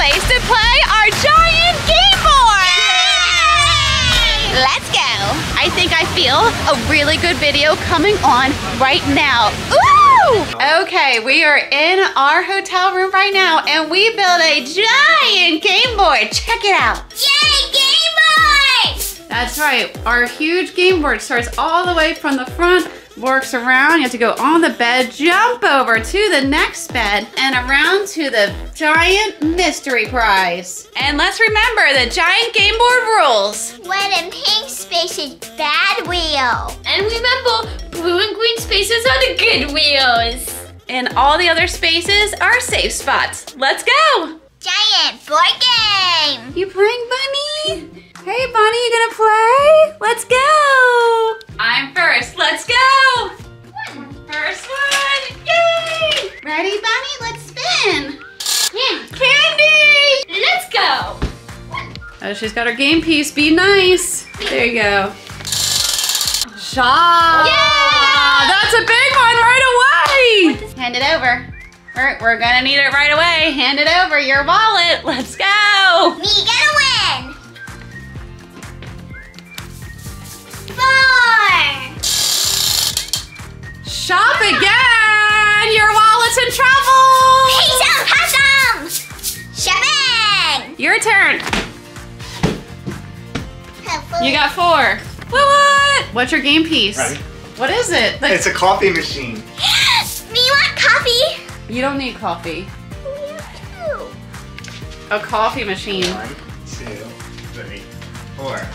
place to play our giant game board! Let's go! I think I feel a really good video coming on right now. Ooh! Okay, we are in our hotel room right now and we built a giant game board. Check it out. Yay, Game Boy! That's right. Our huge game board starts all the way from the front, works around. You have to go on the bed, jump over to the next bed, and around to the giant mystery prize. And let's remember the giant game board rules. Red and pink space is bad wheel. And remember, blue and green spaces are the good wheels. And all the other spaces are safe spots. Let's go. Giant board game. You playing, Bunny? Hey, Bunny, you gonna play? Let's go. I'm first. Let's go. Hmm, first one. Yay! Ready, Bunny? Let's spin. Yeah, Candy! let's go. Oh, she's got her game piece. Be nice. There you go. Shot. Yeah! That's a big one right away. Hand it over. We're, we're gonna need it right away. Hand it over. Your wallet. Let's go. Me gonna win. Your turn. You got four. What? What? What's your game piece? Ready? What is it? Like- It's a coffee machine. Me want coffee. you don't need coffee. Me want two. A coffee machine. One, two, three, four.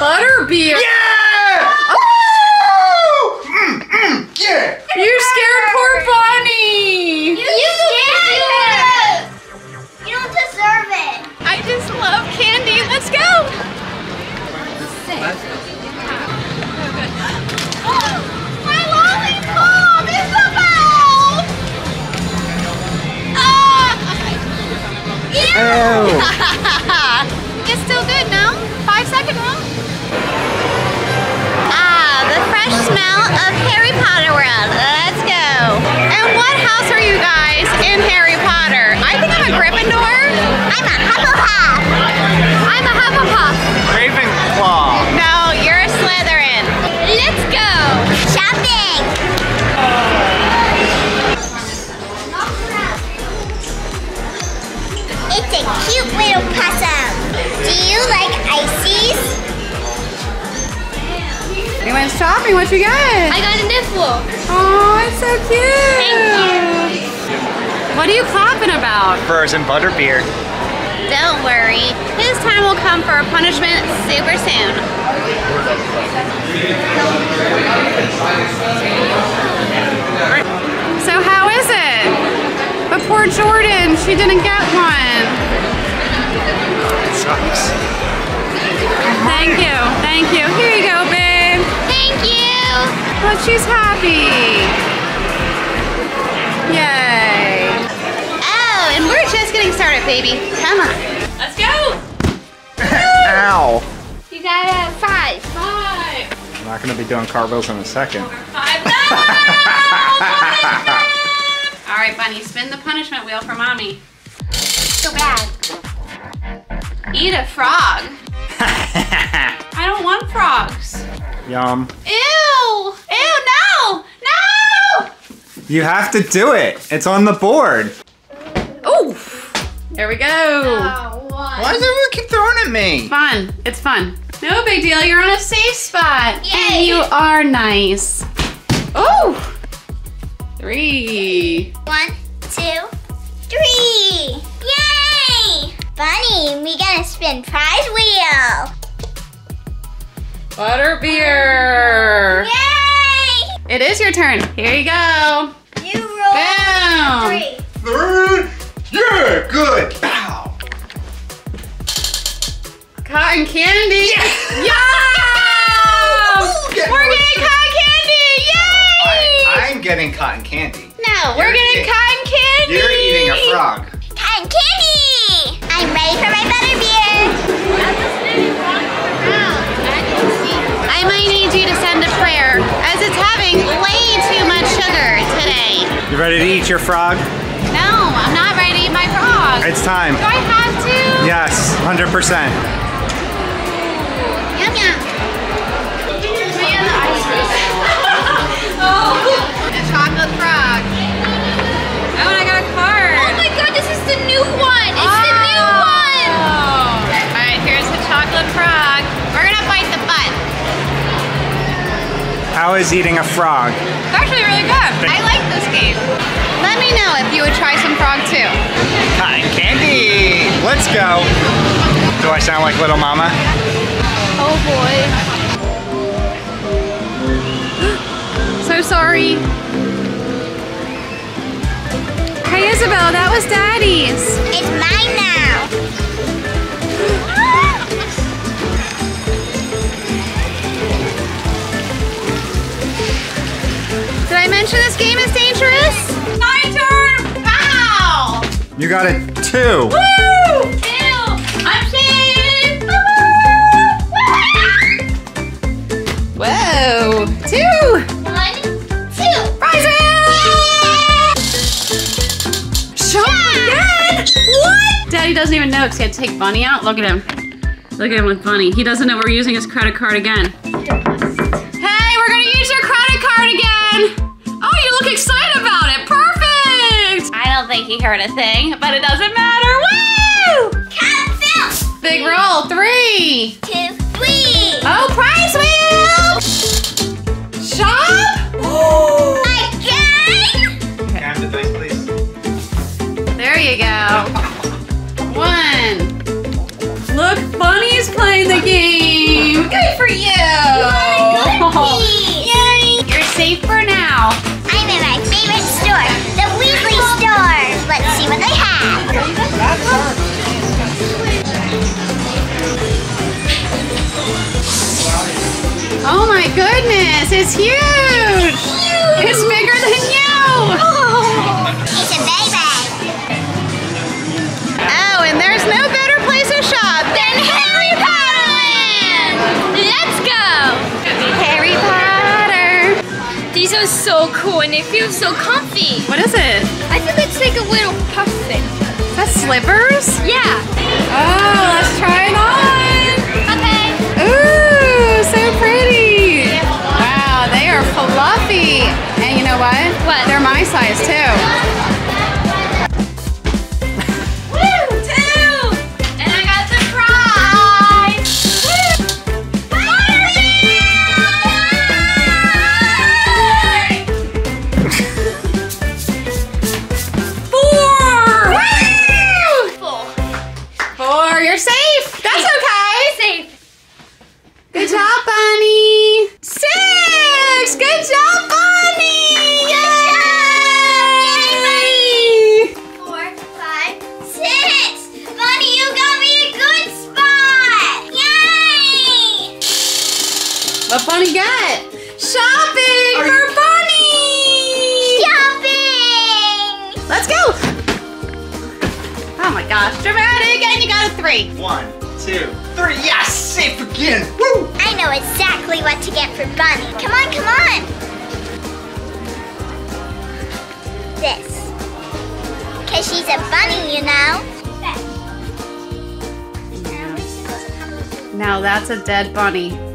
Butterbeer. Yeah! Oh! Mm, mm, yeah! You scared poor Bonnie. What you I got? got a nipple. Oh, it's so cute. Thank you. What are you clapping about? Furs and butterbeer. Don't worry. His time will come for a punishment super soon. So how is it? But poor Jordan, she didn't get one. It Sucks. Thank you, thank you. Here you go, babe. Thank you. But she's happy. Yay. Oh, and we're just getting started, baby. Come on. Let's go. Ow. You got a five. Five. I'm not gonna be doing cartwheels in a second. Five. No! All right, Bunny, spin the punishment wheel for mommy. So bad. Eat a frog. I don't want frogs. Yum. Ew! Ew, no! No! You have to do it. It's on the board. Oof. There we go. Oh, one. Why does everyone keep throwing at me? Fun. It's fun. No big deal. You're on a safe spot. Yay. And you are nice. Oh! Three. One, two, three. Yay! Bunny, we gotta spin prize wheel. Butterbeer. Yay! It is your turn. Here you go. You roll Boom. three. Third. Yeah, good. Pow. Cotton candy. Yum! Ooh, get We're more getting cotton candy. Yay! I, I'm getting cotton candy. no, we're You're getting eating- cotton candy. You're eating a frog. Cotton candy! I'm ready for You ready to eat your frog? No, I'm not ready to eat my frog. It's time. Do I have to? Yes, 100%. How is eating a frog? It's actually really good. I like this game. Let me know if you would try some frog too. Cotton candy. Let's go. Do I sound like little mama? Oh boy. So sorry. Hey Isabel, that was Daddy's. It's mine now. Mention this game is dangerous? My turn. Pow! You got it two. Woo! Ew. I'm safe. Whoa! Two! One, two. Prize wheel! Sean again! What? Daddy doesn't even know because he had to take Bunny out. Look at him. Look at him with Bunny. He doesn't know we're using his credit card again. I don't heard a thing, but it doesn't matter. Woo! Count Phil. Big roll. Three. Two, three. Oh, prize wheel! Shop! Oh. Again. Can I have the dice, please? There you go. One. Look, Bunny's playing the game. Good for you. Yay. Oh my goodness, it's huge. It's bigger than you. It's a baby. Oh, and there's no better place to shop than Harry Potter Land. Let's go. Harry Potter. These are so cool and they feel so comfy. What is it? I think it's like a little puffin. That's slippers? Yeah. Oh, let's try it on. What Bunny got? Shopping for Bunny! Shopping. Let's go! Oh my gosh, dramatic! And you got a three. One, two, three. Yes, safe again. Woo! I know exactly what to get for Bunny. Come on, come on. This. Because she's a bunny, you know. Now that's a dead bunny.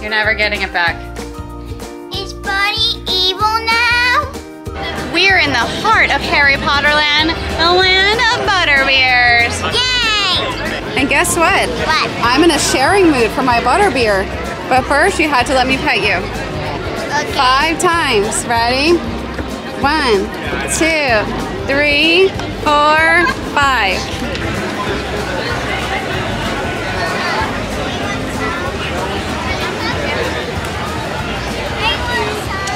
You're never getting it back. Is Buddy evil now? We're in the heart of Harry Potter Land, the land of butterbeers. Yay! And guess what? What? I'm in a sharing mood for my butterbeer. But first, you had to let me pet you. Okay. Five times. Ready? One, two, three, four, five. I want some.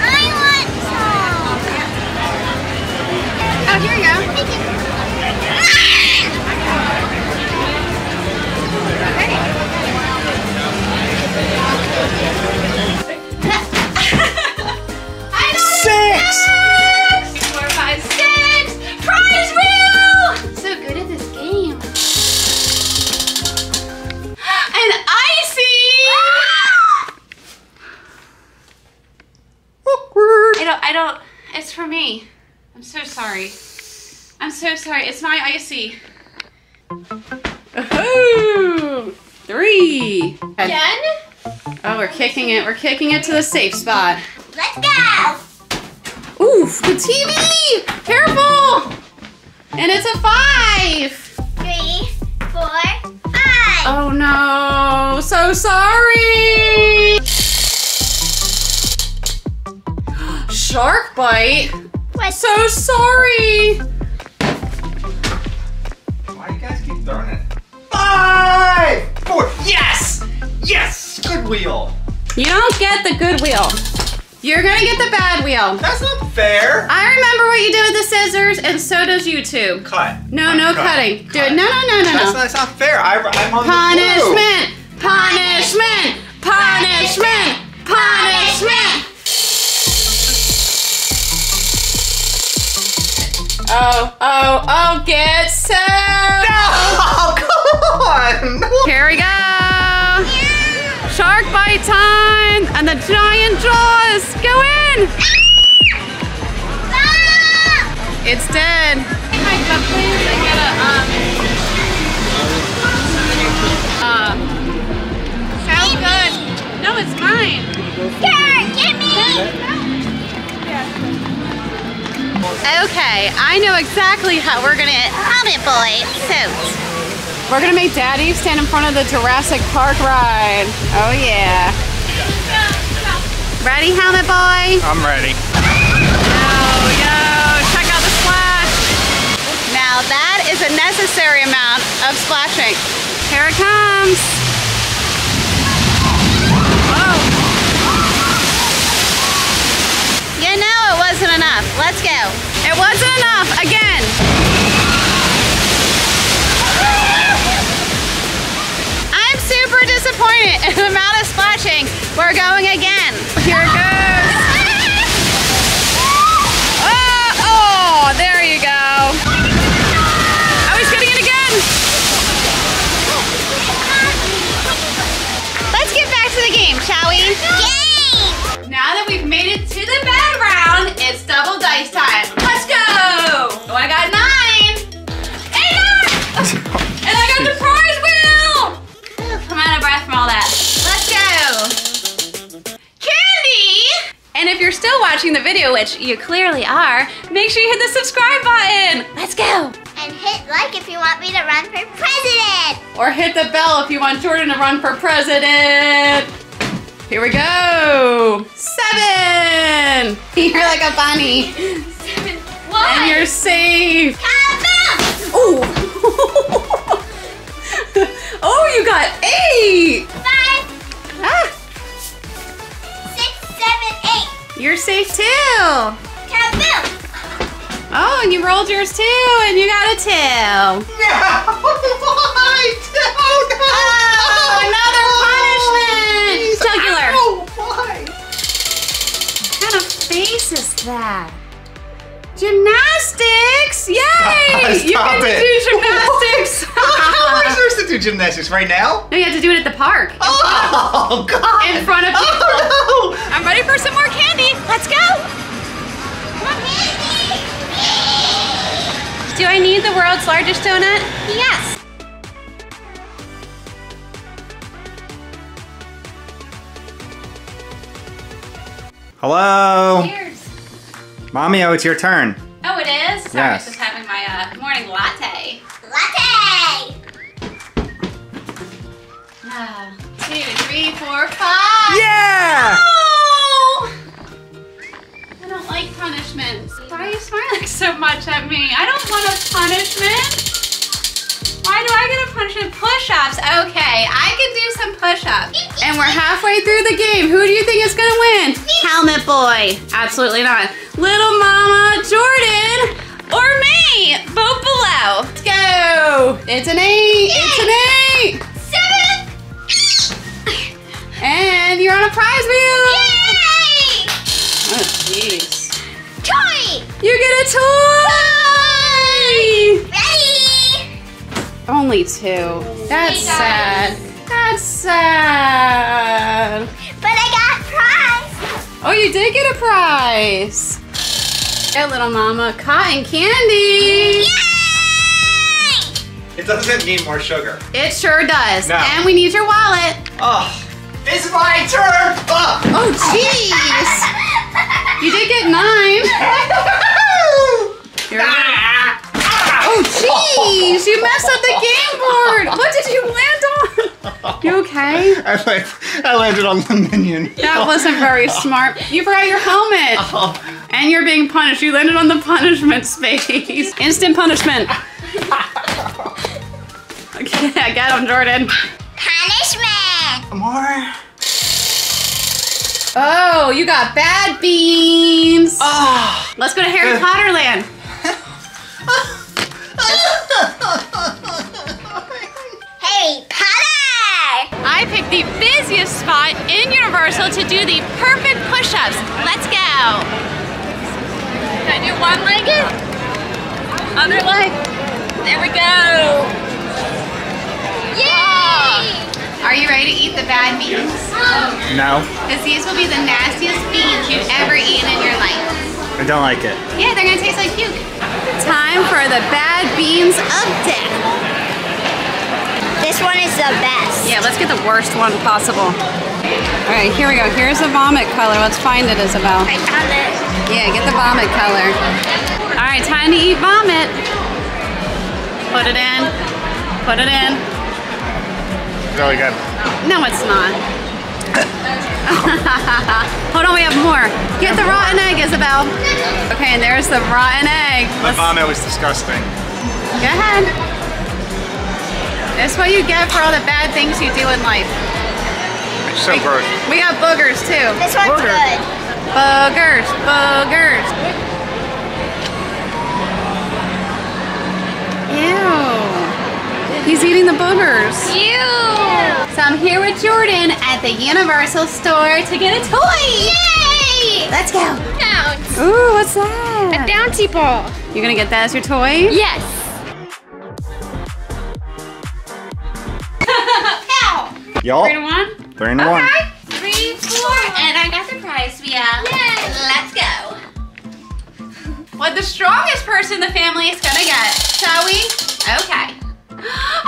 I want some. Oh, here you go. My icy. Ooh, three. Again? Oh, we're kicking it. We're kicking it to the safe spot. Let's go. Oof, the TV! Careful! And it's a five. Three, four, five. Oh no, so sorry. Shark bite. What? So sorry. Five, four. Yes, yes. Good wheel. You don't get the good wheel. You're gonna get the bad wheel. That's not fair. I remember what you did with the scissors, and so does YouTube. Cut. No, Cut, no cut, cutting. Do cut. it. No, no, no, no, That's, no. that's not fair. I, I'm on the Punishment! Punishment! Punishment! Punishment! Oh, oh, oh, get set! Oh, come on. Here we go! Shark bite time! And the giant jaws! Go in! Ah! It's dead. Hi, but please, I get a, um... Uh... So good! No, it's mine! Here, give me. Okay, I know exactly how we're gonna Helmet boy, suit. We're gonna make Daddy stand in front of the Jurassic Park ride. Oh yeah. Ready, Helmet Boy? I'm ready. Go, go! Check out the splash. Now that is a necessary amount of splashing. Here it comes. Whoa. You know it wasn't enough. Let's go. It wasn't enough. Again. I'm super disappointed in the amount of splashing. We're going again. Here it goes. Which you clearly are, make sure you hit the subscribe button. Let's go. And hit like if you want me to run for president. Or hit the bell if you want Jordan to run for president. Here we go. Seven. You're like a bunny. Seven. Why? And you're safe. Oh. oh, you got eight. You're safe too. Kaboom! Oh, and you rolled yours too, and you got a two. No. Why? No, no. Oh, another oh, punishment. Jugular. Ow, why? What kind of face is that? Gymnastics! Yay! you Stop get to do gymnastics. How am I supposed to do gymnastics right now? no, you have to do it at the park. Oh, God. In front of people. Oh, I'm ready for some more candy. Let's go. Do I need the world's largest donut? Yes. Hello? Cheers. Mommy, oh, it's your turn. Oh, it is? Sorry, I was Yes. just having my uh, morning latte. Latte! Uh, two, three, four, five. Yeah! Oh! Why are you smiling so much at me? I don't want a punishment. Why do I get a punishment? Push-ups. Okay, I can do some push-ups. And we're halfway through the game. Who do you think is gonna win? Helmet boy. Absolutely not. Little Mama Jordan or me. Vote below. Let's go. It's an eight. It's an eight. Seven! And you're on a prize wheel. Yay! Oh, jeez. Toy! You get a toy! Ready! Only two. That's sad. That's sad. But I got a prize! Oh, you did get a prize. Hey, little mama, cotton candy. Yay! It doesn't need more sugar. It sure does. No. And we need your wallet. Oh, it's my turn. Oh, jeez. You did get nine. Here we go. Oh, jeez. You messed up the game board. What did you land on? You okay? I, land- I landed on the minion. That wasn't very smart. You forgot your helmet. Oh, And you're being punished. You landed on the punishment space. Instant punishment. Okay, I got him, Jordan. Punishment! More? Oh, you got bad beans. oh. Let's go to Harry Good. Potter land. Harry Potter! I picked the busiest spot in Universal to do the perfect push-ups. Let's go. Can I do one legged? Other leg. There we go. Yay! Are you ready to eat the bad beans? No, Because these will be the nastiest beans you've ever eaten in your life. I don't like it. Yeah, they're gonna taste like puke. Time for the bad beans of death. This one is the best. Yeah, let's get the worst one possible. All right, here we go. Here's the vomit color. Let's find it, Isabel. I found it. Yeah, get the vomit color. All right, time to eat vomit. Put it in. Put it in. Really good. No, it's not. Hold on, we have more. Get the rotten egg, Isabel. Okay, and there's the rotten egg. My Let's- vomit was disgusting. Go ahead. That's what you get for all the bad things you do in life. It's so gross. We got boogers too. This one's Burger. good. Boogers, boogers. Ew. He's eating the boogers. You. So I'm here with Jordan at the Universal store to get a toy. Yay! Let's go. Bounce. Ooh, what's that? A bouncy ball. You're gonna get that as your toy? Yes. Ow! Y'all, Three to one? three and one. Three, four, and I got the prize for ya. Let's go. What the strongest person in the family is gonna get, shall we? Okay.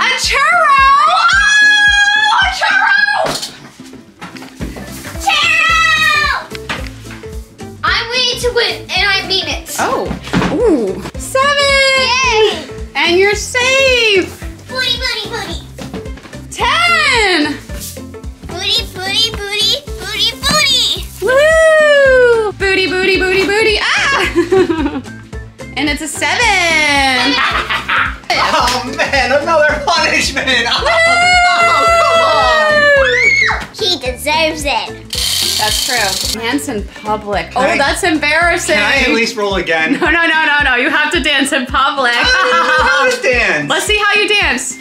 A churro! Oh, a churro! Taro! I'm ready to win, and I mean it. Oh. Ooh. Seven! Yay! And you're safe! Booty, booty, booty. Ten! Booty, booty, booty, booty, booty. Woo! Booty, booty, booty, booty. Ah! and it's a seven! Oh man, another punishment. Oh, He deserves it. That's true. Dance in public. Oh, I- that's embarrassing. Can I at least roll again? No, no, no, no, no. You have to dance in public. I don't know how to dance. Let's see how you dance.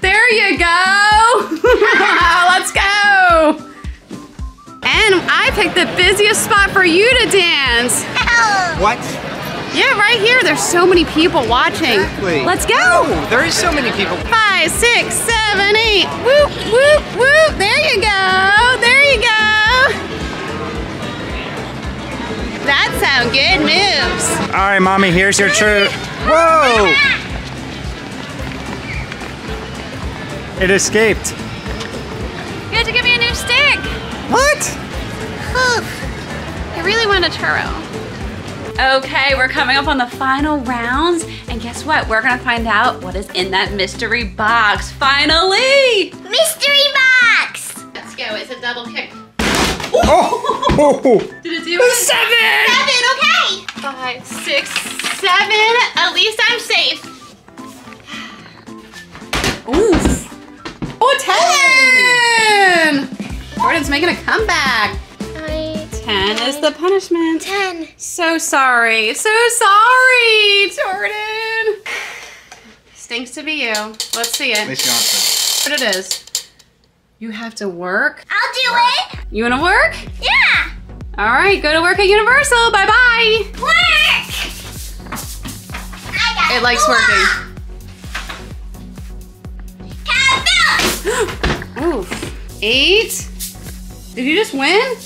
There you go. Let's go. And I picked the busiest spot for you to dance. What? Yeah, right here. There's so many people watching. Exactly. Let's go. Oh, there is so many people. Five, six, seven, eight. Whoop, whoop, whoop. There you go. There you go. That sound good moves. All right, mommy, here's your true. Whoa! It escaped. You have to give me a new stick. What? I really want a churro. Okay, we're coming up on the final rounds, and guess what? We're gonna find out what is in that mystery box. Finally! Mystery box! Let's go. It's a double kick. Oh! oh. Did it do it? Seven. Seven, okay. Five, six, seven. At least I'm safe. Oof. Oh, ten! Jordan's making a comeback. I, Ten is the punishment. ten. So sorry. So sorry, Jordan. Stinks to be you. Let's see it. least you don't What it is. You have to work. I'll do it. You wanna work? Yeah. All right, go to work at Universal. Bye bye. Work. I got It likes four. working. Oof. Eight. Did you just win?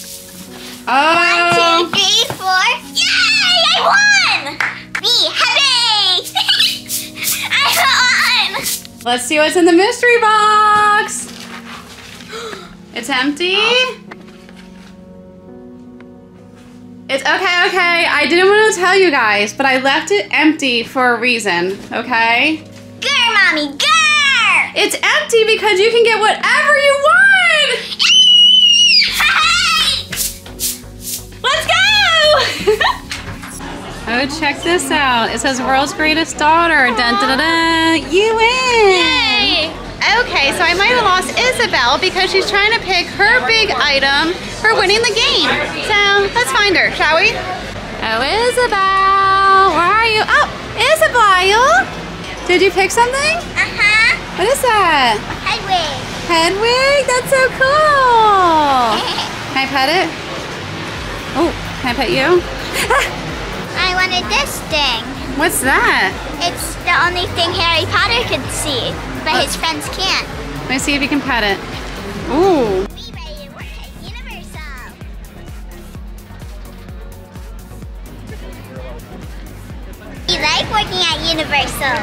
One, Oh. two, three, four. Yay! I I won! Be happy! I won! Let's see what's in the mystery box. It's empty. It's okay, okay. I didn't want to tell you guys, but I left it empty for a reason, okay? Grr, mommy, grr! It's empty because you can get whatever you want. Let's go! oh, check this out. It says world's greatest daughter. Dun, dun, dun, dun. You win. Yay! Okay, so I might have lost Isabel because she's trying to pick her big item for winning the game. So let's find her, shall we? Oh, Isabel, where are you? Oh, Isabel, did you pick something? Uh-huh. What is that? Hedwig. Hedwig? That's so cool. Can I pet it? Oh, can I pet you? I wanted this thing. What's that? It's the only thing Harry Potter could see, but his uh. friends can't. Let me see if you can pet it. Ooh. Be ready to work at Universal. We like working at Universal.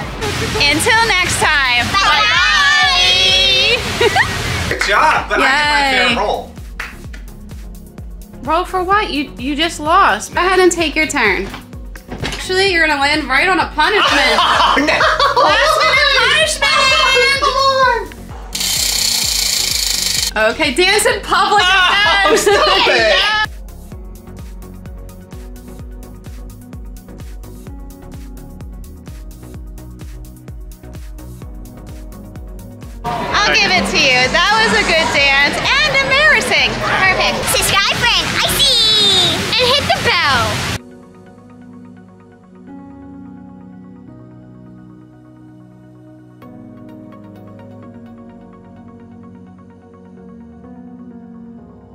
Until next time. Bye. Good job, but I Yay. my fair roll. Roll for what? You you just lost. Go ahead and take your turn. Actually, you're gonna land right on a punishment. Oh no! Last minute punishment! Okay, dance in public ah, Oh, again. stop it. I'll give it to you. That was a good dance reversing. Perfect. Subscribe, friend. I see. And hit the bell.